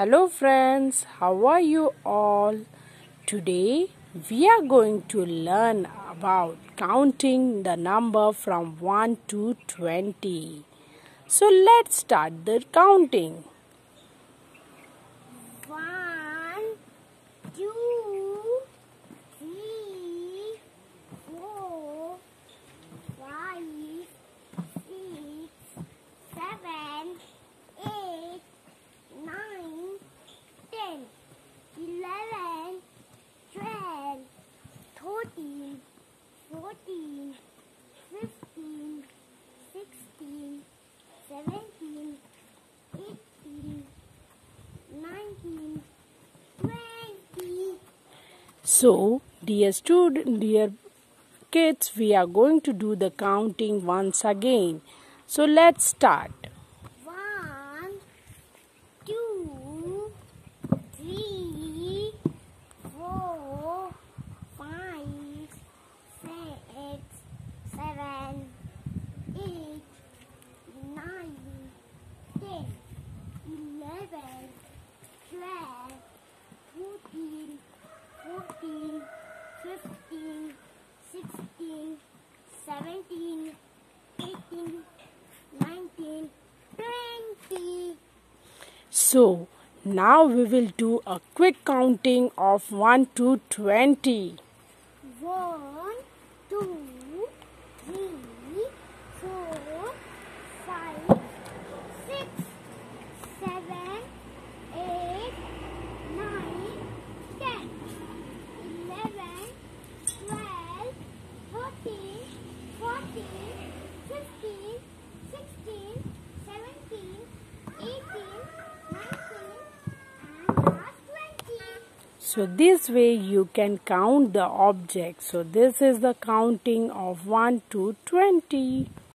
Hello friends, how are you all? Today we are going to learn about counting the number from 1 to 20. So let's start the counting. 14, 15, 16, 17, 18, 19, 20. So, dear student, dear kids, we are going to do the counting once again. So, let's start. 11, 12, 14, 14, 15, 16, 17, 18, 19, 20. So, now we will do a quick counting of 1 to 20. So this way you can count the objects. So this is the counting of 1 to 20.